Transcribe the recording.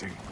Disgusting.